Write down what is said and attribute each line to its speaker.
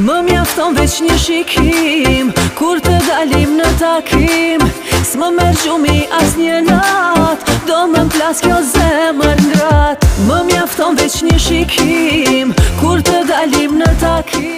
Speaker 1: Më mjafton veç një shikim Kur të dalim në takim S'më mërë gjumi as një nat Do më mplas kjo zemër ngrat Më mjafton veç një shikim Kur të dalim në takim